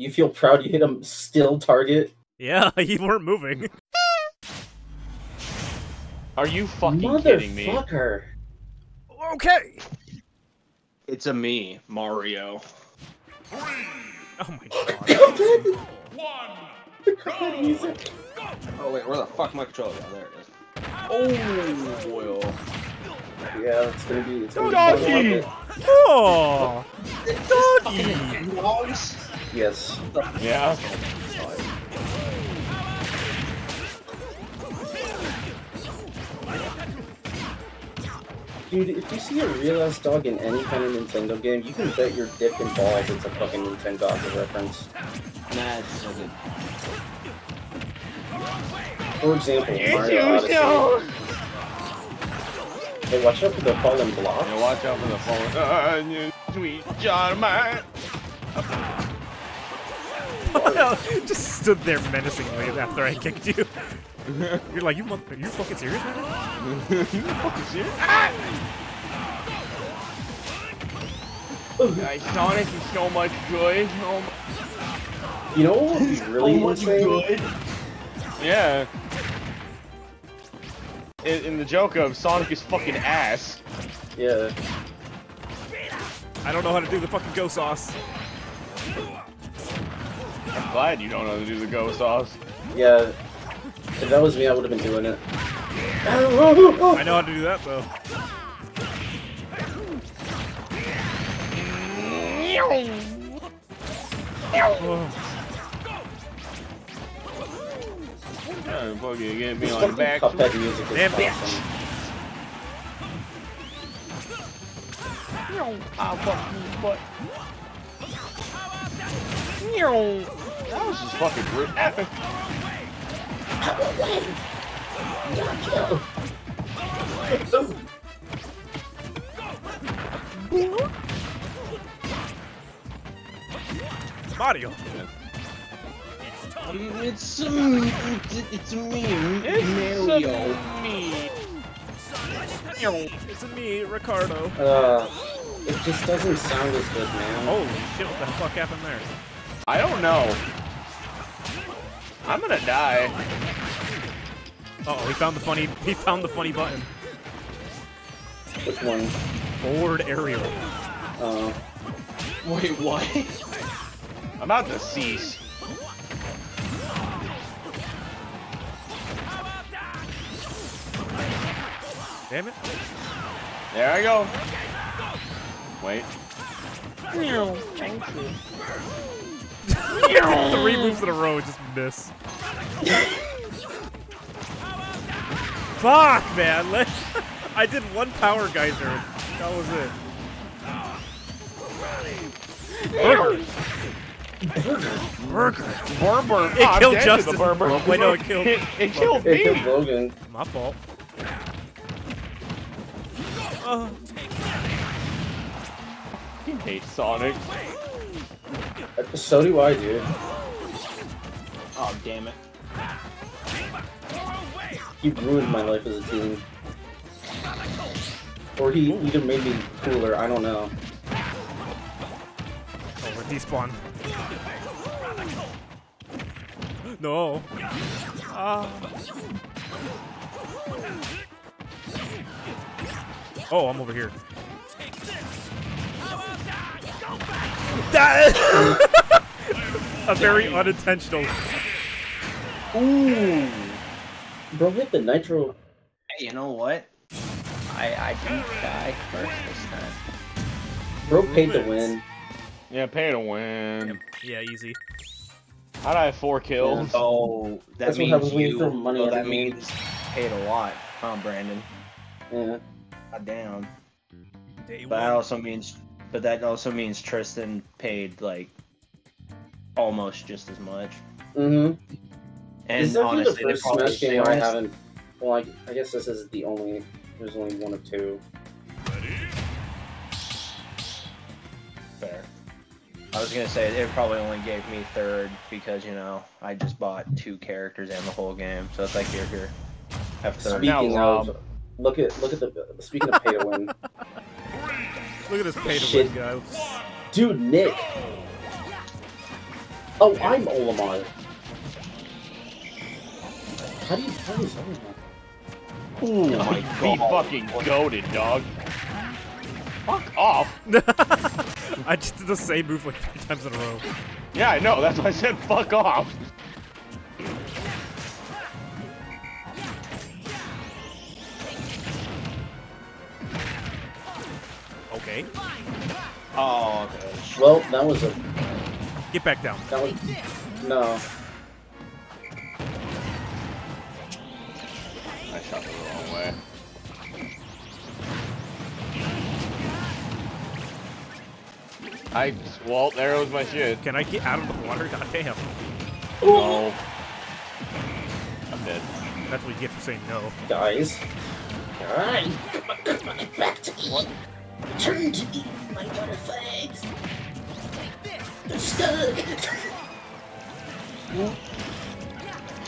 You feel proud you hit a still target? Yeah, you weren't moving. Are you fucking kidding me? Motherfucker. Okay. It's a me, Mario. Oh my god. Cuphead! The Cuphead music. Oh wait, where the fuck my controller? Oh, there it is. Oh, boy. Yeah, it's gonna be. It's gonna Doggy! fun. Oh, doggy. Dogs? Yes. Yeah. Dude, if you see a real ass dog in any kind of Nintendo game, you can bet your dick and balls it's a fucking Nintendo reference. Nah, it's so good. For example, Mario Odyssey. Hey, watch out for the fallen blocks. Yeah, watch out for the phone. Uh, you sweet John, man. Just stood there menacingly after I kicked you. You're like, you, mother- you fucking serious, man? you fucking serious? Ah! Guys, Sonic is so much good. Oh my You know what would be really so much insane? good. Yeah. In, in the joke of Sonic is fucking ass. Yeah. I don't know how to do the fucking go sauce. I'm glad you don't know how to do the ghost sauce. Yeah. If that was me, I would have been doing it. I know how to do that though. Oh, Oh, fucking get me on the back. Cuphead music is Damn bitch. I'll fuck you, butt. That was just fucking rude. Mario. It's me. It's me. Mario. me. It's me, Ricardo. Uh, it just doesn't sound as good, man. Holy shit, what the fuck happened there? I don't know. I'm gonna die. Uh oh, he found the funny he found the funny button. Which one? Forward aerial. Uh, Wait, what? I'm about to cease. Damn it. There I go. Wait. Three moves in a row, just miss. Fuck, man. Let- I did one power geyser. That was it. Burger. Burger. Burber. It Oh, killed Justin. The Burber. Wait, no, it killed- It, it killed it killed me. Logan. My fault. Uh, He hates Sonic. So do I, dude. Oh damn it. He ruined my life as a teen. Or he either made me cooler, I don't know. oh, we're despawn. No. Ah. Oh, I'm over here. That a very unintentional. Ooh! Bro hit the nitro. Hey, you know what? I I didn't die first this time. Bro paid to win. Yeah, pay to win. Yeah, easy. How'd I have four kills? Oh, that That's what means happens when you you. throw money oh, that means paid a lot, huh, Brandon? Yeah. God damn. Day But that also means, but that also means Tristan paid like almost just as much. Mm-hmm. And Is that honestly, the they first probably Smash game I haven't? Well, I, I guess this is the only. There's only one of two. Fair. I was gonna say it probably only gave me third because you know I just bought two characters and the whole game, so it's like here, here, have third. Speaking Rob. of, look at look at the. Speaking of pay to win, Look at this pay to win guy. dude, Nick. Oh, I'm Olimar. How do you play as Olimar? Ooh, Oh my god. be fucking goaded, dog. Fuck off. I just did the same move like three times in a row. Yeah, I know. That's why I said fuck off. Oh, okay. Well, that was a Get back down. that was no. I shot the wrong way. I well, there was my shit. Can I get out of the water? God damn. No. I'm dead. That's what you get for saying no. Guys. Alright. come on, come on, get back to me. Turn to me, my butterflies. They're stuck.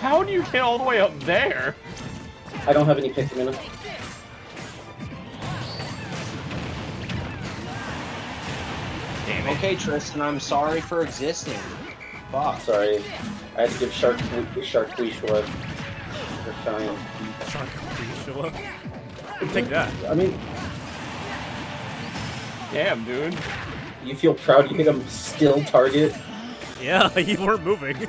How do you get all the way up there? I don't have any Pikmin. Damn it. Okay, Tristan, I'm sorry for existing. Fuck. Sorry. I had to give Shark Shark Quishua for shine. Shark Creature. Take that. I mean, Damn, dude. you feel proud you hit a still target? Yeah, you weren't moving.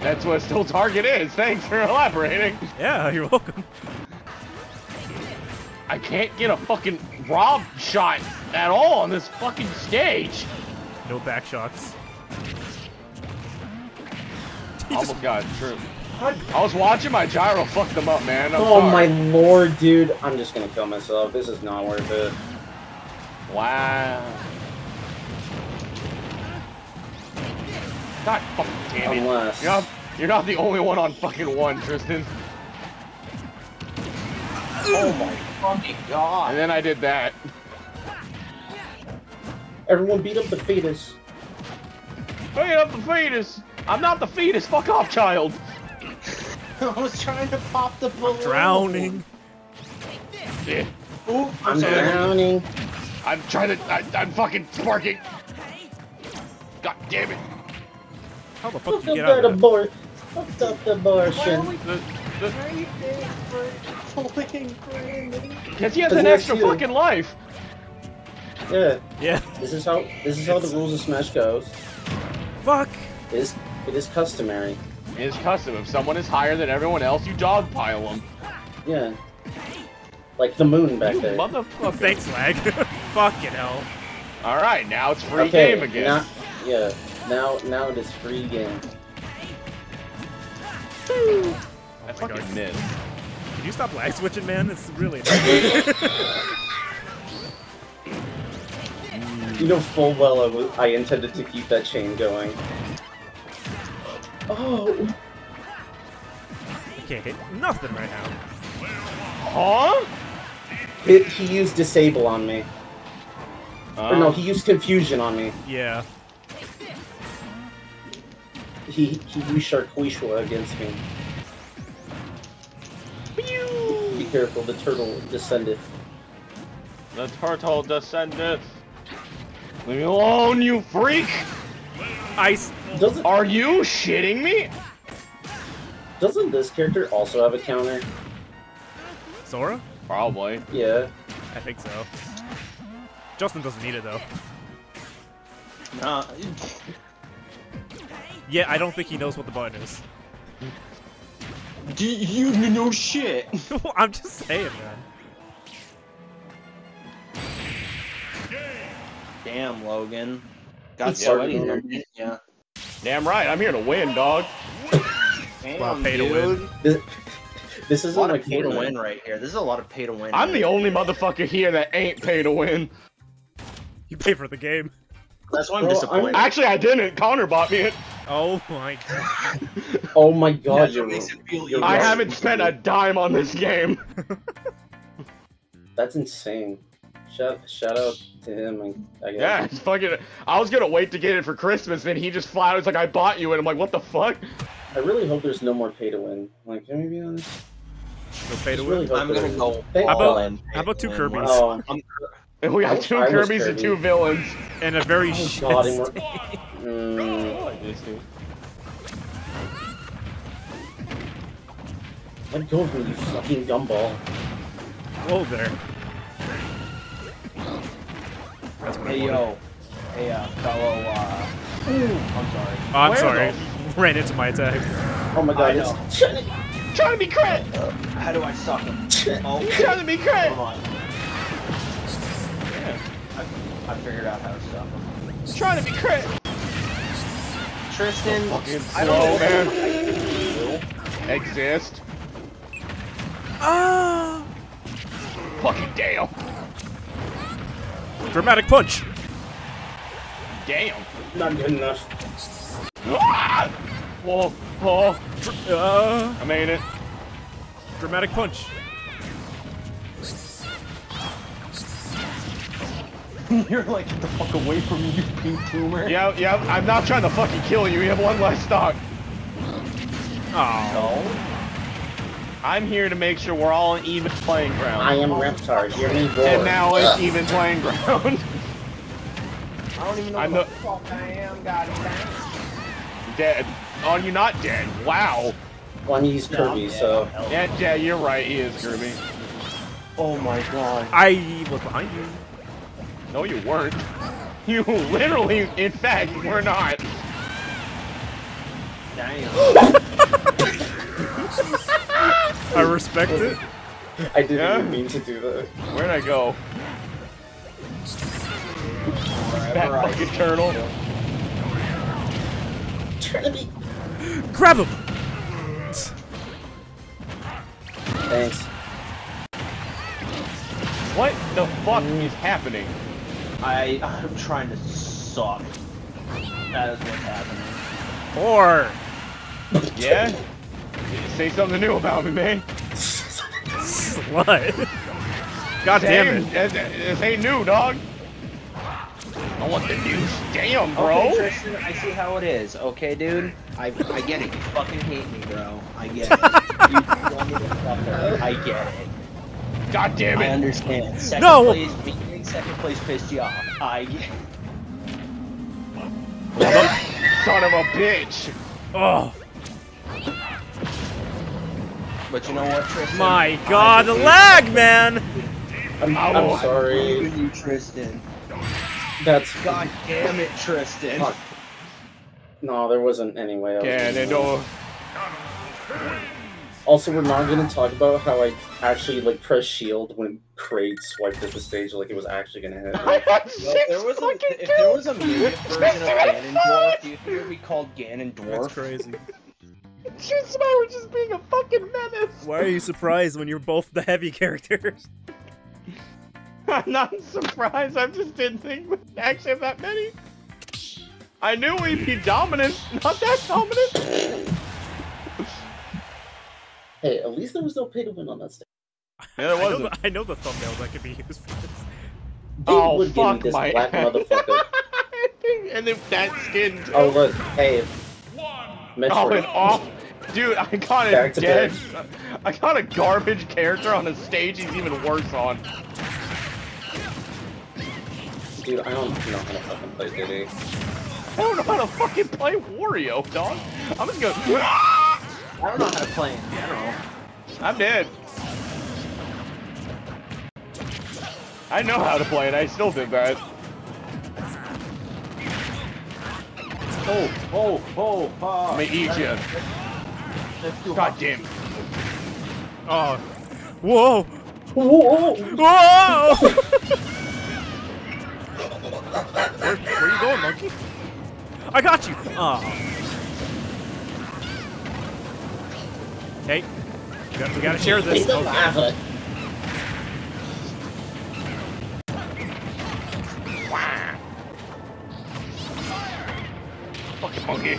That's what still target is. Thanks for elaborating. Yeah, you're welcome. I can't get a fucking rob shot at all on this fucking stage. No back shots. He Almost just, got true. I was watching my gyro fuck them up, man. I'm oh sorry. my lord, dude. I'm just gonna kill myself. This is not worth it. Wow. God fucking damn it. Unless. You're not, you're not the only one on fucking one, Tristan. Oh my fucking god. And then I did that. Everyone beat up the fetus. Beat up the fetus. I'm not the fetus. Fuck off, child. I was trying to pop the balloon. drowning. Yeah. Ooh, I'm I'm sorry. drowning. I'm trying to. I, I'm fucking sparking. God damn it. How the fuck Fuck did you get that out of that? abort. Fuck up the Why are abortion. we The, the, waiting for pulling Brandon? Cause he has an that's extra you. fucking life. Yeah, Yeah. this is how this is how the rules of Smash goes. Fuck. It is it is customary. It's custom. If someone is higher than everyone else, you dogpile them. Yeah. Like the moon back You there. motherfucker. Thanks, lag. Fucking hell. All right, now it's free okay, game again. Now, yeah. Now now it is free game. I oh my fucking God. missed. Can you stop lag switching, man? It's really annoying. You know full well I, was, I intended to keep that chain going. Oh, You can't hit nothing right now. Huh? It, he used disable on me. Or no, Oh. he used confusion on me. Yeah. He he used Sharkweeshwa against me. Be careful, the turtle descendeth. The turtle descendeth. Leave me alone, you freak! Ice. Doesn't Are you shitting me? doesn't this character also have a counter? Sora? Probably. Yeah. I think so. Justin doesn't need it though. Nah. Yeah, I don't think he knows what the button is. Do you know shit? I'm just saying, man. Damn, Logan. Got It's sweaty there, to- Damn right, I'm here to win, dog. Damn, Well, pay to win. This, is A lot like of pay to Fortnite. win right here. This is a lot of pay to win. I'm right the here. only motherfucker here that ain't pay to win. You pay for the game. That's why I'm Bro, disappointed. Actually, I didn't. Connor bought me it. Oh my god. Oh my god, That's you're what makes it feel you're I haven't spent a dime on this game. That's insane. Shout shout out to him. I, I guess. Yeah, it's fucking. I was gonna wait to get it for Christmas, then he just flat out was like, "I bought you," and I'm like, "What the fuck?" I really hope there's no more pay to win. Like, can we be honest? No pay to Just really I'm gonna go Thank- How all about- in. how about two Kirby's? win. Oh, And we I got two I was Kirby's and two villains. And a very oh shit. god, and we're, Mm, I like this dude. let go of me, you fucking gumball. Whoa there. That's my Hey boy. yo, hey uh, fellow. Uh, I'm sorry. Oh, I'm Where sorry. Ran into my attack. Oh my god, know. it's Trinity. Trying to be crit! How do I suck him? Oh, Trying to be crit! come on. I, I figured out how to suck him. Trying to be crit! Tristan, Fucking I don't know man. I can do. Exist. Ah! Fucking Dale. Dramatic punch. Damn. Not good enough. Ah! Whoa, whoa. Dr- uh, I made it. dramatic punch. You're like, get the fuck away from me, you pink tumor. Yeah, yeah, I'm not trying to fucking kill you. You have one less stock. Oh. No. I'm here to make sure we're all on even playing ground. I am Reptar, hear me roar. and now it's Ugh. even playing ground. I don't even know I'm what the- the fuck I am, god damn. dead. Oh, you're not dead. Wow. Well, I'm used Kirby, so. Yeah, yeah, you're right. He is Kirby. Oh my god. I was behind you. No, you weren't. You literally, in fact, were not. Damn. I respect it. I didn't Yeah? even mean to do that. Where'd I go? That Wherever I fucking turtle. Trinity! Grab him. Thanks. What the fuck is happening? I, I'm trying to suck. That is what's happening. Or Yeah? Say something new about me, man. what? God damn it. This, this ain't new, dog. I want the news. Damn, bro. Okay, Tristan, I see how it is. Okay, dude? I, I get it. You fucking hate me, bro. I get it. you want me to fuck her. I get it. God damn it. I understand. Second No! place, me getting second place pissed you off. I get Son of a bitch. Oh But you know what, Tristan? my god, the lag, man. I'm, I I'm sorry. believe in you, Tristan. That's. God damn it, Tristan. Fuck. No, there wasn't any way I was Can doing and oh. Also, we're not gonna talk about how I actually like pressed shield when Kraid swiped at the stage like it was actually gonna hit. I got Well, six there was a, fucking if there was a mutant version of Ganondorf, do you think it would be called Ganondorf? That's crazy. Just I just being a fucking menace. Why are you surprised when you're both the heavy characters? I'm not surprised. I just didn't think we'd actually have that many. I knew we'd be dominant, not that dominant. Hey, at least there was no pay to win on that stage. Yeah, there I know, wasn't. the, I know the thumbnails that could be used for this. They Oh, would give me fuck this my black ass. motherfucker. and then that skin. Too. Oh look, hey. Oh, Metroid. and off. Dude, I got Back a to dead. I got a garbage character on a stage he's even worse on. Dude, I don't know how to fucking play Diddy. I don't know how to fucking play Wario, dog. I'm just gonna. I don't know how to play in general. I'm dead. I know how to play it. I still did that. Oh, oh, oh, oh. I'm gonna eat you. God hot. damn. Oh. Whoa! Whoa! Whoa! where, where you going, monkey? I got you! Oh. Hey, we gotta, we gotta share Hey, this. the Okay. lava. Fucking monkey.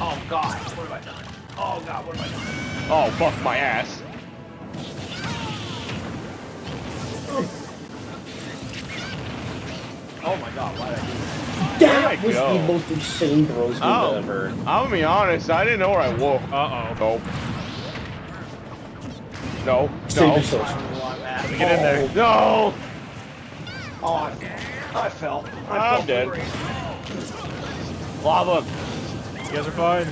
Oh god, what have I done? Oh god, what have I done? Oh, fuck my ass. Oh my god, why did I do that? That was go? the most insane bros move Oh. ever. I'm gonna be honest, I didn't know where I was. Uh-oh. No. No. Save No. yourself. I don't know I'm. Get in there. Oh. No! Oh, I, I fell. I I'm fell dead. free. Lava. You guys are fine.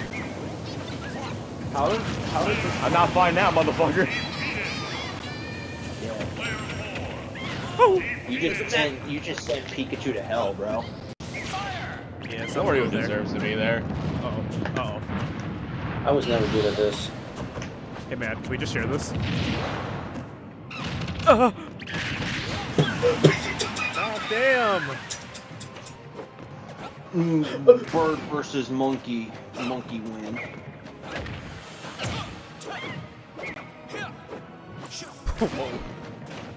How did, how did I'm not fine now, motherfucker. Oh! You just sent you just sent Pikachu to hell, bro. Yeah, Somebody who deserves to be there. Uh-oh. Uh-oh. I was never good at this. Hey, man, can we just share this? Uh. Oh, damn! Mm, bird versus monkey. Monkey win.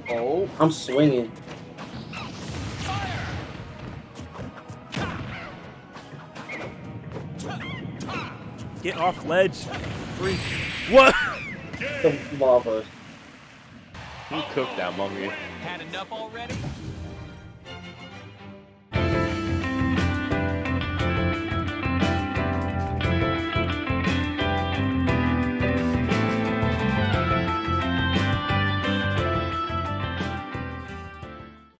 Oh. I'm swinging. Get off ledge. Freak. What? The lava. Who cooked that monkey? Had enough already?